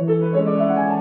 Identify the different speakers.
Speaker 1: Música